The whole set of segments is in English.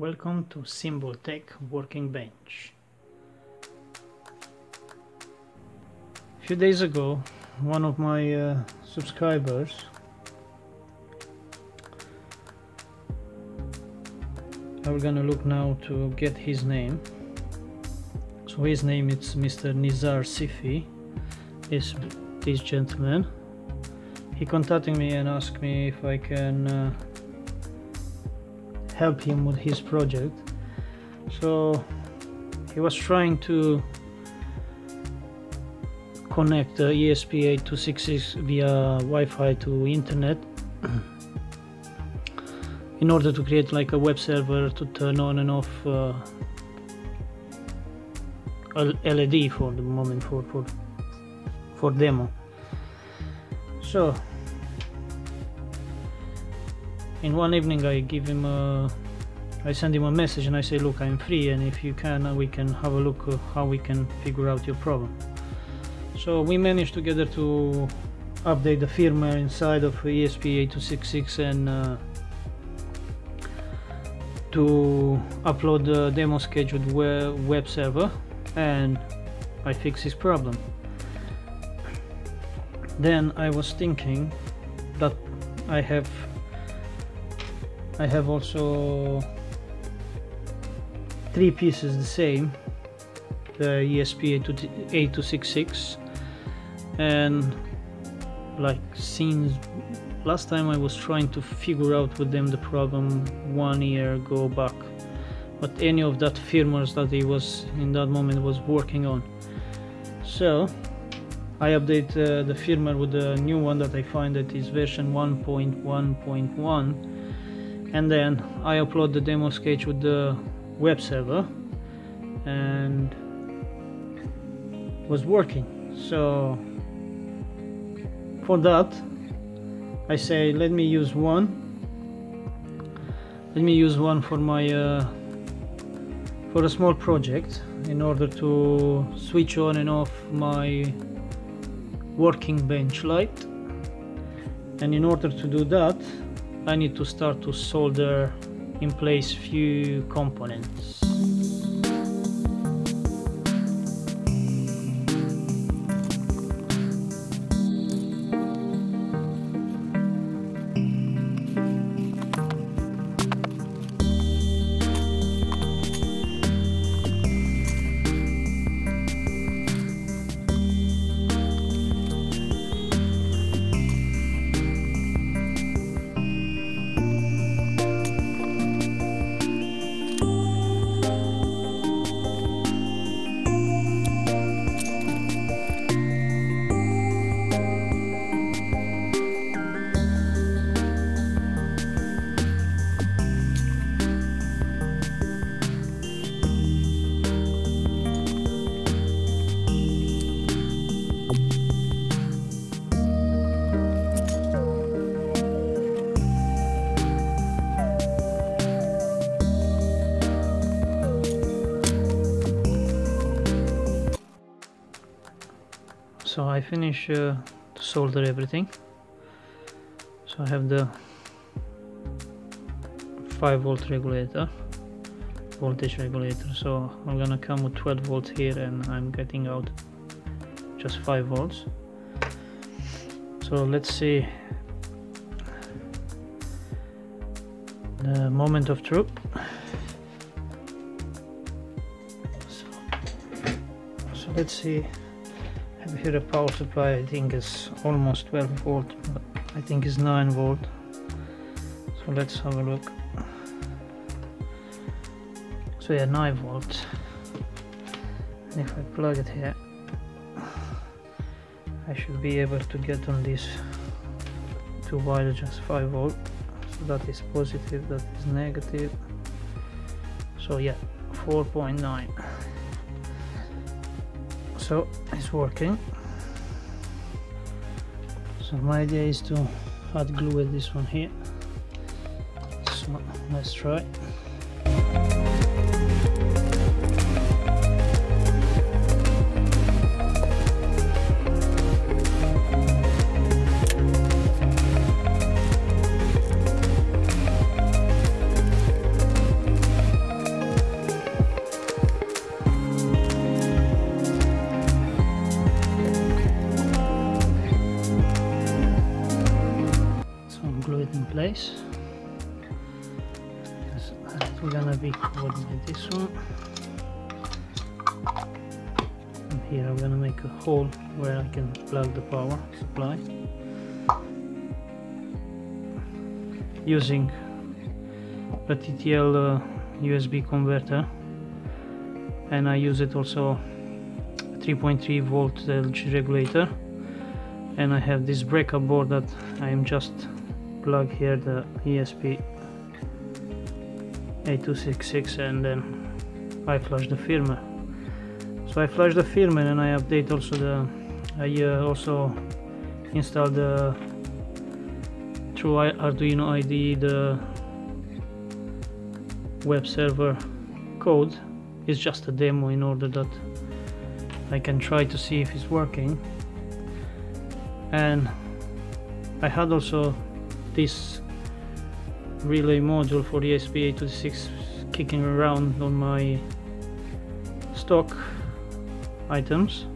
Welcome to Symbol Tech Working Bench. A few days ago, one of my uh, subscribers I'm gonna look now to get his name. So his name is Mr. Nizar Sifi. Is this gentleman. He contacted me and asked me if I can uh, help him with his project. So he was trying to connect the ESP8266 via Wi-Fi to internet in order to create like a web server to turn on and off uh, LED for the moment for for for demo. So in one evening I give him a I send him a message and I say look I'm free and if you can we can have a look how we can figure out your problem. So we managed together to update the firmware inside of ESP8266 and uh, to upload the demo scheduled web server and I fix this problem. Then I was thinking that I have I have also three pieces the same the ESP8266 and like since last time I was trying to figure out with them the problem one year ago back but any of that firmware that he was in that moment was working on. So I update uh, the firmware with the new one that I find that is version 1.1.1 and then I upload the demo sketch with the web server and was working. So for that I say let me use one. Let me use one for my uh, for a small project in order to switch on and off my working bench light. And in order to do that I need to start to solder in place few components I finish uh, to solder everything. So I have the 5 volt regulator voltage regulator. So I'm gonna come with 12 volts here and I'm getting out just 5 volts. So let's see the moment of truth. So, so let's see a power supply I think is almost 12 volt but I think it's 9 volt. So let's have a look. So yeah 9 volt. And if I plug it here I should be able to get on this two wires just 5 volt. So that is positive that is negative. So yeah 4.9 so it's working. So my idea is to add glue at this one here. So let's try we're gonna be with this one. And here I'm gonna make a hole where I can plug the power supply. Using a TTL uh, USB converter. And I use it also 3.3 volt LG regulator. And I have this breaker board that I am just plug here the ESP 8266 and then I flash the firmware. So I flash the firmware and I update also the I uh, also install the through Arduino IDE the web server code. Is just a demo in order that I can try to see if it's working. And I had also this relay module for the ESP8266 kicking around on my stock items.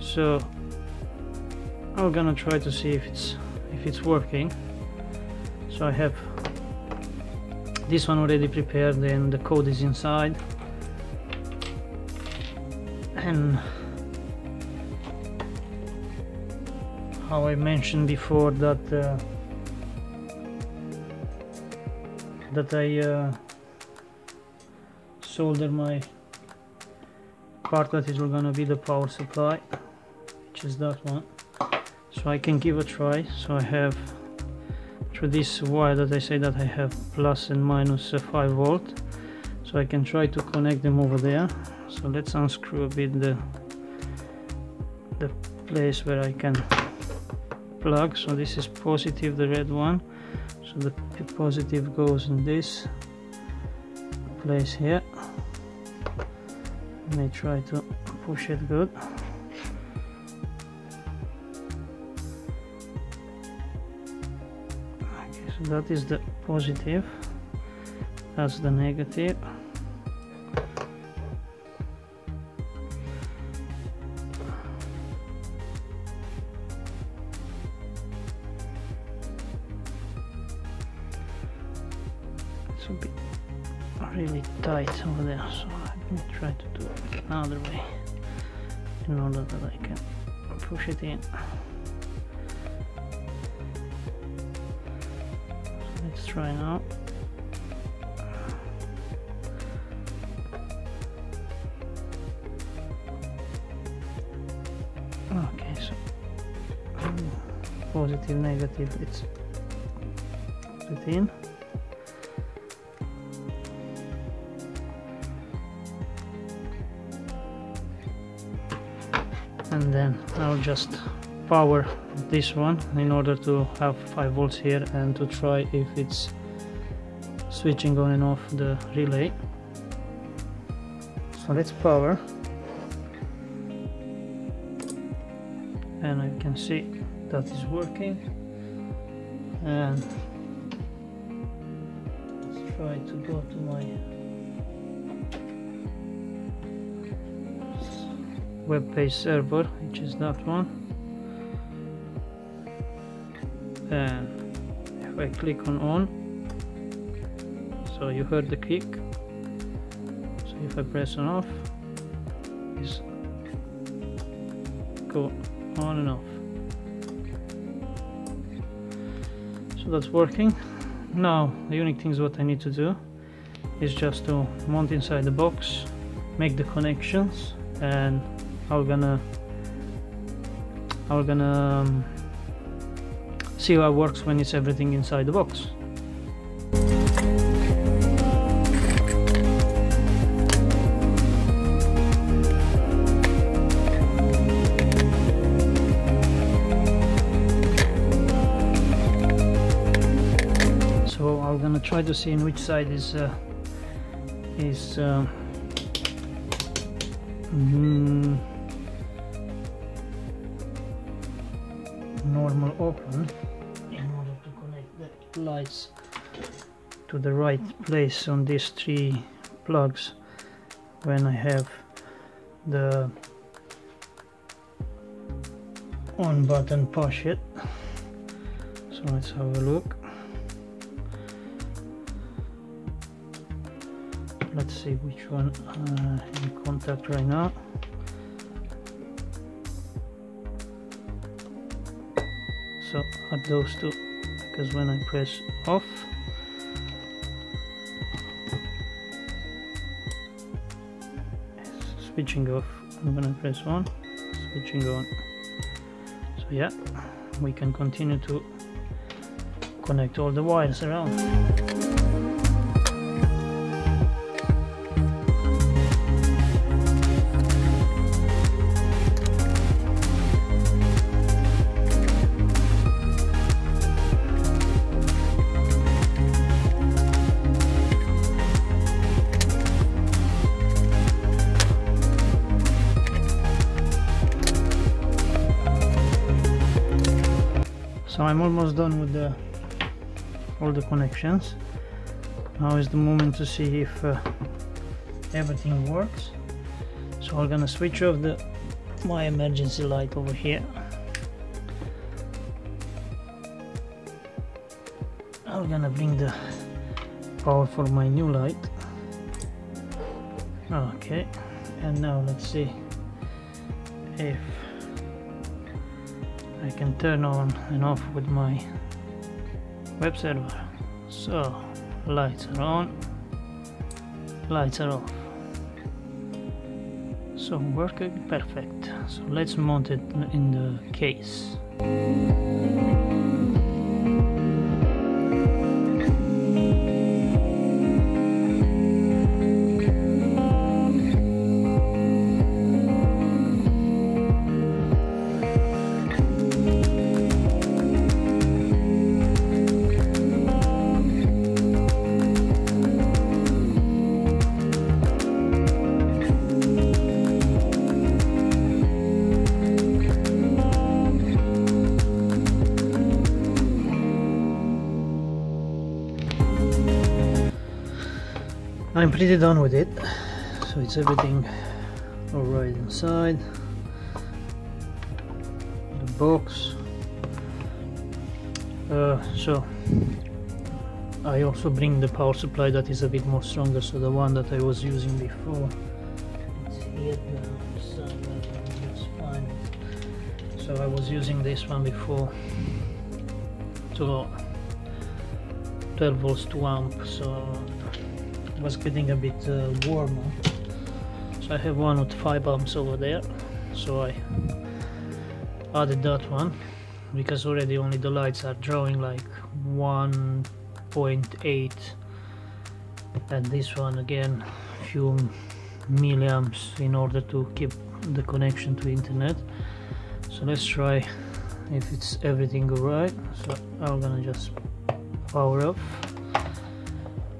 So I'm gonna try to see if it's if it's working. So I have this one already prepared and the code is inside. And how I mentioned before that uh, that I uh, solder my part that is gonna be the power supply which is that one. So I can give a try. So I have through this wire that I say that I have plus and minus 5 volt. So I can try to connect them over there. So let's unscrew a bit the the place where I can plug. So this is positive the red one so the positive goes in this place here. And I try to push it good. Okay so that is the positive. That's the negative it's a bit really tight over there so let me try to do it another way in order that I can push it in. So let's try now. Okay so hmm, positive negative it's put in and then I'll just power this one in order to have 5 volts here and to try if it's switching on and off the relay. So let's power. And I can see that is working. And let's try to go to my web page server which is that one. And if I click on on so you heard the click. So if I press on off is go on and off. So that's working. Now the unique thing is what I need to do is just to mount inside the box make the connections and I'm gonna I'm gonna um, see how it works when it's everything inside the box. So I'm gonna try to see in which side is uh, is uh, to the right place on these three plugs when I have the on button push it. So let's have a look. Let's see which one uh, in contact right now. So add those two because when I press off switching off. I'm gonna press on. Switching on. So yeah we can continue to connect all the wires around I'm almost done with the all the connections. Now is the moment to see if uh, everything works. So I'm gonna switch off the my emergency light over here. I'm gonna bring the power for my new light. Okay and now let's see if I can turn on and off with my web server. So lights are on lights are off. So working perfect. So let's mount it in the case I'm pretty done with it. So it's everything alright inside. The box. Uh, so I also bring the power supply that is a bit more stronger so the one that I was using before. Here so so I was using this one before to 12 volts to amp so was getting a bit uh, warmer. So I have one with 5 amps over there. So I added that one because already only the lights are drawing like 1.8 and this one again few milliamps in order to keep the connection to internet. So let's try if it's everything alright. So I'm gonna just power off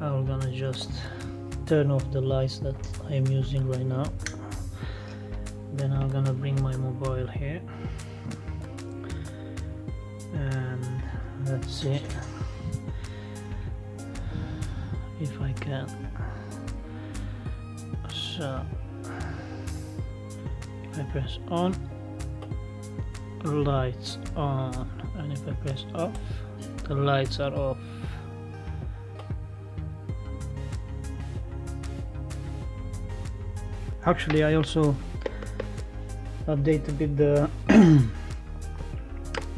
I'm gonna just turn off the lights that I'm using right now. Then I'm gonna bring my mobile here. And let's see if I can. So if I press on lights on. And if I press off the lights are off actually I also update a bit the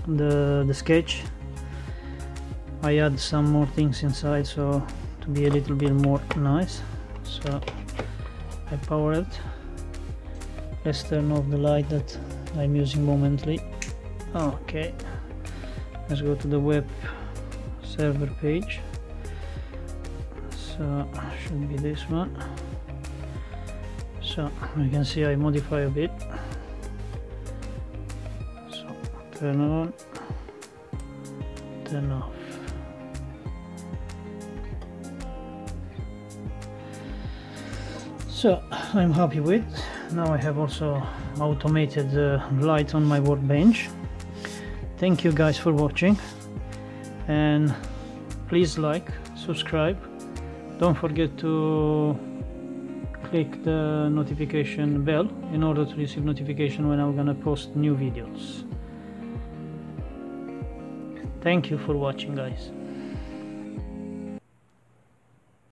the the sketch. I add some more things inside so to be a little bit more nice. So I power it. Let's turn off the light that I'm using momently. Okay. Let's go to the web server page. So should be this one so you can see I modify a bit. So turn on. Turn off. So I'm happy with. Now I have also automated uh, light on my workbench. Thank you guys for watching. And please like subscribe. Don't forget to click the notification bell in order to receive notification when I'm gonna post new videos. Thank you for watching guys